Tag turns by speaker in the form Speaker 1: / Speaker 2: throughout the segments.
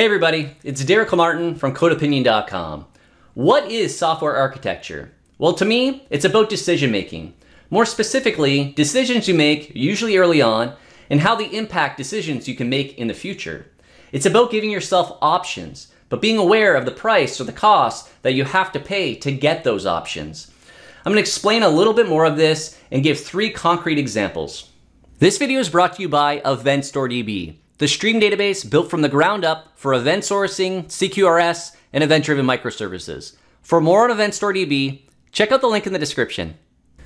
Speaker 1: Hey everybody, it's Derek Comartin from CodeOpinion.com. What is software architecture? Well, to me, it's about decision making. More specifically, decisions you make, usually early on, and how they impact decisions you can make in the future. It's about giving yourself options, but being aware of the price or the cost that you have to pay to get those options. I'm going to explain a little bit more of this and give three concrete examples. This video is brought to you by EventStoreDB the stream database built from the ground up for event sourcing, CQRS, and event-driven microservices. For more on EventStoreDB, check out the link in the description.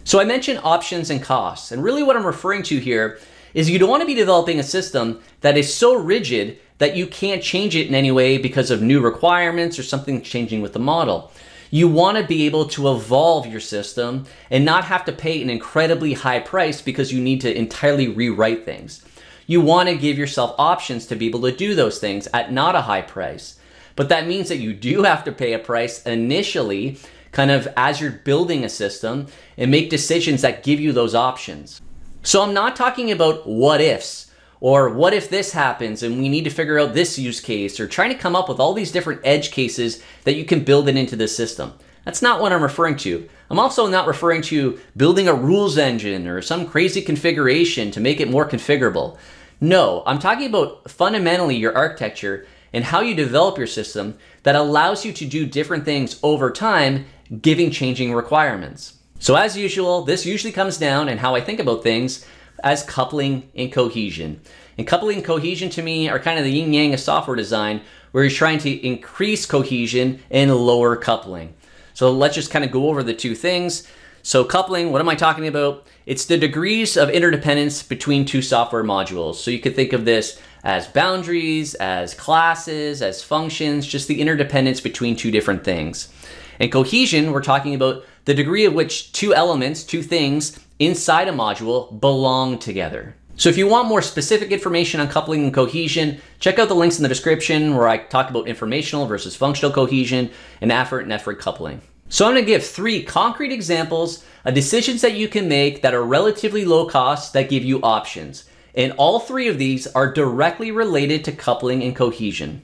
Speaker 1: So I mentioned options and costs, and really what I'm referring to here is you don't want to be developing a system that is so rigid that you can't change it in any way because of new requirements or something changing with the model. You want to be able to evolve your system and not have to pay an incredibly high price because you need to entirely rewrite things. You want to give yourself options to be able to do those things at not a high price. But that means that you do have to pay a price initially, kind of as you're building a system, and make decisions that give you those options. So I'm not talking about what ifs or what if this happens and we need to figure out this use case or trying to come up with all these different edge cases that you can build it into the system. That's not what I'm referring to. I'm also not referring to building a rules engine or some crazy configuration to make it more configurable. No, I'm talking about fundamentally your architecture and how you develop your system that allows you to do different things over time, giving changing requirements. So as usual, this usually comes down and how I think about things as coupling and cohesion. And coupling and cohesion to me are kind of the yin yang of software design, where you're trying to increase cohesion and lower coupling. So let's just kind of go over the two things. So coupling, what am I talking about? It's the degrees of interdependence between two software modules. So you could think of this as boundaries, as classes, as functions, just the interdependence between two different things. And cohesion, we're talking about the degree of which two elements, two things inside a module belong together. So if you want more specific information on coupling and cohesion, check out the links in the description where I talk about informational versus functional cohesion and afferent and efferent coupling. So I'm gonna give three concrete examples of decisions that you can make that are relatively low cost that give you options. And all three of these are directly related to coupling and cohesion.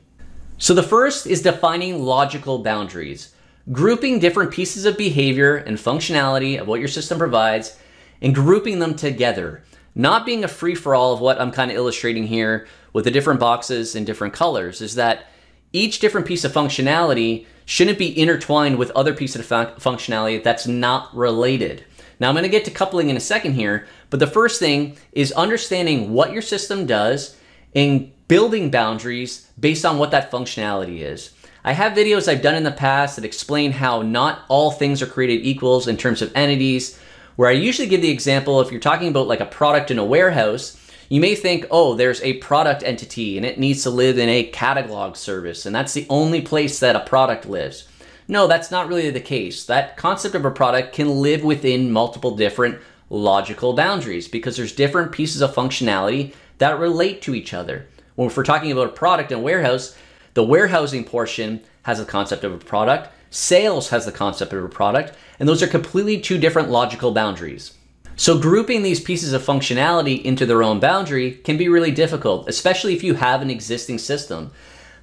Speaker 1: So the first is defining logical boundaries, grouping different pieces of behavior and functionality of what your system provides and grouping them together not being a free for all of what I'm kind of illustrating here with the different boxes and different colors is that each different piece of functionality shouldn't be intertwined with other pieces of fun functionality that's not related. Now I'm going to get to coupling in a second here, but the first thing is understanding what your system does and building boundaries based on what that functionality is. I have videos I've done in the past that explain how not all things are created equals in terms of entities, where I usually give the example if you're talking about like a product in a warehouse, you may think, oh, there's a product entity and it needs to live in a catalog service, and that's the only place that a product lives. No, that's not really the case. That concept of a product can live within multiple different logical boundaries because there's different pieces of functionality that relate to each other. When we're talking about a product in a warehouse, the warehousing portion has the concept of a product, sales has the concept of a product, and those are completely two different logical boundaries. So grouping these pieces of functionality into their own boundary can be really difficult, especially if you have an existing system.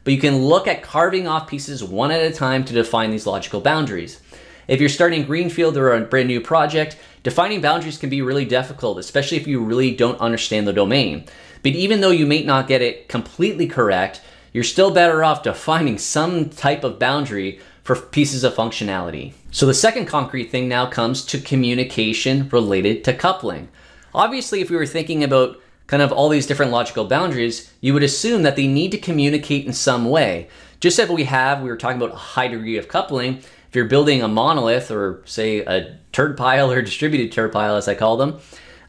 Speaker 1: But you can look at carving off pieces one at a time to define these logical boundaries. If you're starting Greenfield or a brand new project, defining boundaries can be really difficult, especially if you really don't understand the domain. But even though you may not get it completely correct, you're still better off defining some type of boundary for pieces of functionality. So the second concrete thing now comes to communication related to coupling. Obviously, if we were thinking about kind of all these different logical boundaries, you would assume that they need to communicate in some way. Just as we have, we were talking about a high degree of coupling. If you're building a monolith or say a turd pile or distributed turd pile, as I call them,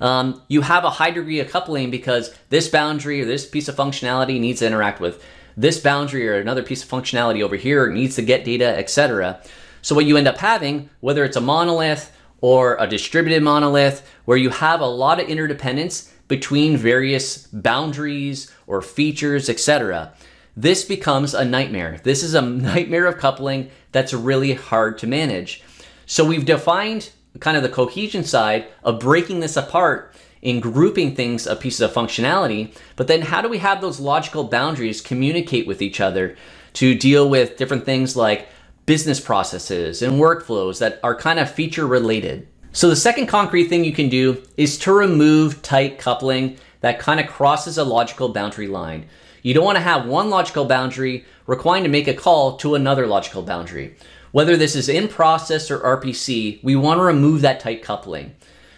Speaker 1: um, you have a high degree of coupling because this boundary or this piece of functionality needs to interact with this boundary or another piece of functionality over here needs to get data, etc. So what you end up having, whether it's a monolith or a distributed monolith, where you have a lot of interdependence between various boundaries or features, etc. This becomes a nightmare. This is a nightmare of coupling that's really hard to manage. So we've defined kind of the cohesion side of breaking this apart in grouping things of pieces of functionality, but then how do we have those logical boundaries communicate with each other to deal with different things like business processes and workflows that are kind of feature related. So the second concrete thing you can do is to remove tight coupling that kind of crosses a logical boundary line. You don't want to have one logical boundary requiring to make a call to another logical boundary. Whether this is in process or RPC, we want to remove that tight coupling.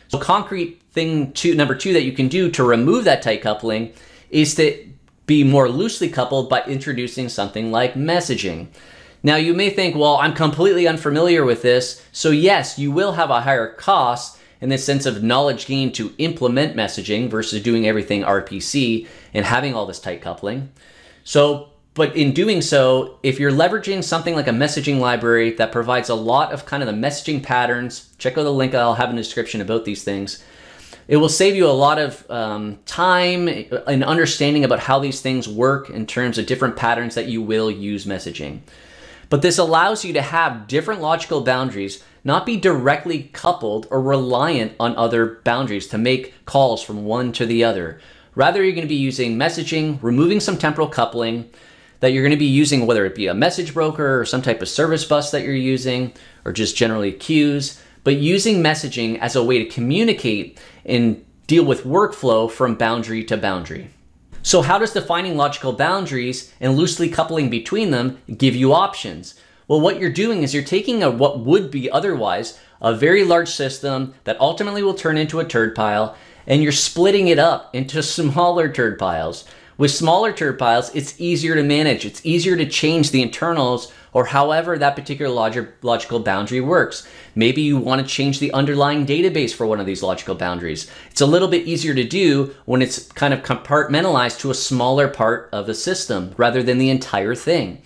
Speaker 1: So concrete thing two, number two that you can do to remove that tight coupling is to be more loosely coupled by introducing something like messaging. Now you may think, well, I'm completely unfamiliar with this. So yes, you will have a higher cost in the sense of knowledge gain to implement messaging versus doing everything RPC and having all this tight coupling. So but in doing so, if you're leveraging something like a messaging library that provides a lot of kind of the messaging patterns, check out the link I'll have in the description about these things. It will save you a lot of um, time and understanding about how these things work in terms of different patterns that you will use messaging. But this allows you to have different logical boundaries, not be directly coupled or reliant on other boundaries to make calls from one to the other. Rather, you're going to be using messaging, removing some temporal coupling, that you're going to be using, whether it be a message broker or some type of service bus that you're using, or just generally queues, but using messaging as a way to communicate and deal with workflow from boundary to boundary. So how does defining logical boundaries and loosely coupling between them give you options? Well, what you're doing is you're taking a what would be otherwise a very large system that ultimately will turn into a turd pile and you're splitting it up into smaller turd piles. With smaller turd piles, it's easier to manage. It's easier to change the internals or however that particular log logical boundary works. Maybe you want to change the underlying database for one of these logical boundaries. It's a little bit easier to do when it's kind of compartmentalized to a smaller part of the system rather than the entire thing.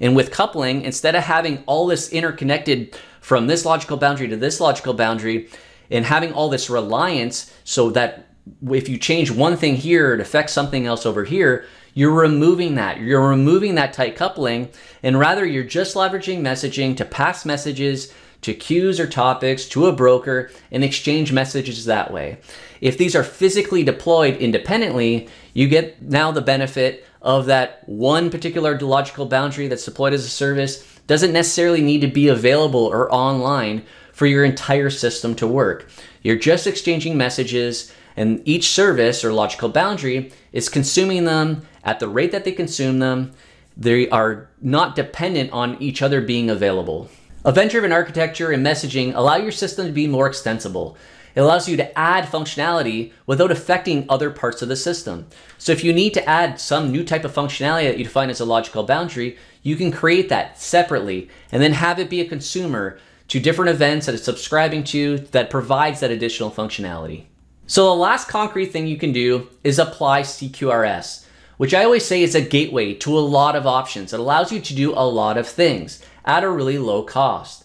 Speaker 1: And with coupling, instead of having all this interconnected from this logical boundary to this logical boundary and having all this reliance so that if you change one thing here, it affects something else over here. You're removing that. You're removing that tight coupling, and rather you're just leveraging messaging to pass messages to queues or topics to a broker and exchange messages that way. If these are physically deployed independently, you get now the benefit of that one particular logical boundary that's deployed as a service doesn't necessarily need to be available or online for your entire system to work. You're just exchanging messages and each service or logical boundary is consuming them at the rate that they consume them. They are not dependent on each other being available. Event-driven architecture and messaging allow your system to be more extensible. It allows you to add functionality without affecting other parts of the system. So if you need to add some new type of functionality that you define as a logical boundary, you can create that separately and then have it be a consumer to different events that it's subscribing to that provides that additional functionality. So the last concrete thing you can do is apply CQRS, which I always say is a gateway to a lot of options. It allows you to do a lot of things at a really low cost.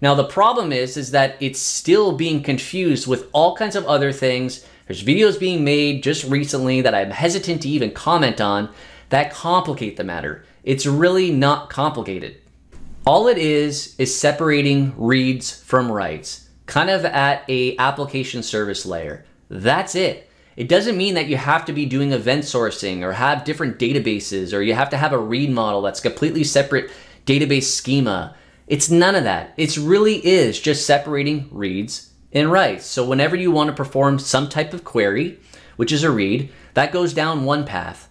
Speaker 1: Now the problem is, is that it's still being confused with all kinds of other things. There's videos being made just recently that I'm hesitant to even comment on that complicate the matter. It's really not complicated. All it is is separating reads from writes, kind of at a application service layer. That's it. It doesn't mean that you have to be doing event sourcing or have different databases or you have to have a read model that's completely separate database schema. It's none of that. It really is just separating reads and writes. So whenever you want to perform some type of query, which is a read, that goes down one path.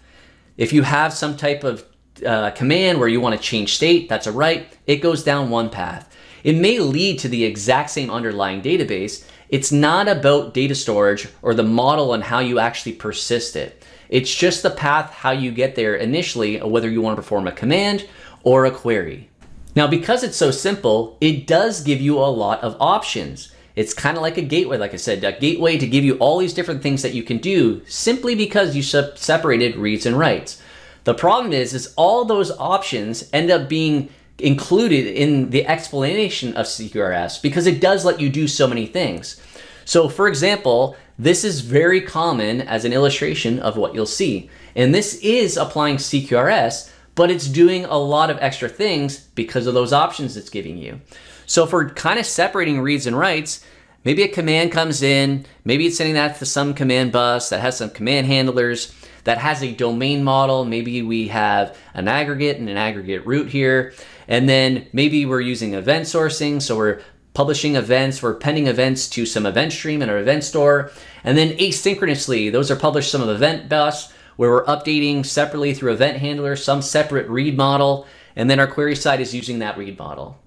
Speaker 1: If you have some type of uh, command where you want to change state, that's a write, it goes down one path. It may lead to the exact same underlying database, it's not about data storage or the model and how you actually persist it. It's just the path how you get there initially, whether you want to perform a command or a query. Now, because it's so simple, it does give you a lot of options. It's kind of like a gateway, like I said, a gateway to give you all these different things that you can do simply because you separated reads and writes. The problem is, is all those options end up being included in the explanation of CQRS because it does let you do so many things. So for example, this is very common as an illustration of what you'll see. And this is applying CQRS, but it's doing a lot of extra things because of those options it's giving you. So for kind of separating reads and writes, Maybe a command comes in, maybe it's sending that to some command bus that has some command handlers that has a domain model. Maybe we have an aggregate and an aggregate root here. And then maybe we're using event sourcing. So we're publishing events, we're pending events to some event stream in our event store. And then asynchronously, those are published some of event bus where we're updating separately through event handler, some separate read model. And then our query side is using that read model.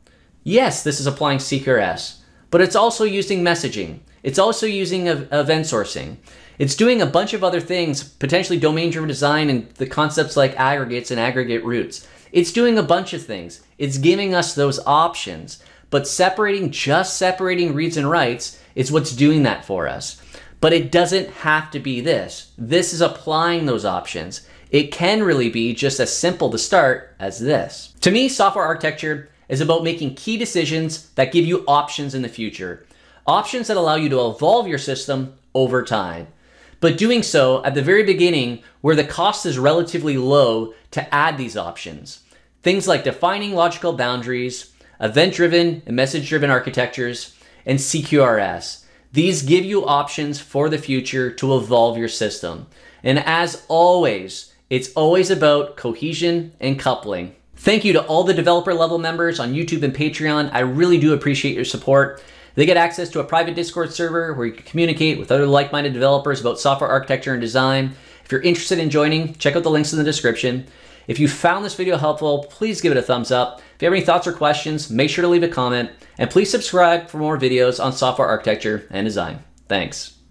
Speaker 1: Yes, this is applying CQRS, but it's also using messaging. It's also using event sourcing. It's doing a bunch of other things, potentially domain-driven design and the concepts like aggregates and aggregate roots. It's doing a bunch of things. It's giving us those options. But separating, just separating reads and writes is what's doing that for us. But it doesn't have to be this. This is applying those options. It can really be just as simple to start as this. To me, software architecture is about making key decisions that give you options in the future. Options that allow you to evolve your system over time. But doing so at the very beginning where the cost is relatively low to add these options. Things like defining logical boundaries, event-driven and message-driven architectures, and CQRS. These give you options for the future to evolve your system. And as always, it's always about cohesion and coupling. Thank you to all the developer level members on YouTube and Patreon. I really do appreciate your support. They get access to a private Discord server where you can communicate with other like-minded developers about software architecture and design. If you're interested in joining, check out the links in the description. If you found this video helpful, please give it a thumbs up. If you have any thoughts or questions, make sure to leave a comment. And please subscribe for more videos on software architecture and design. Thanks.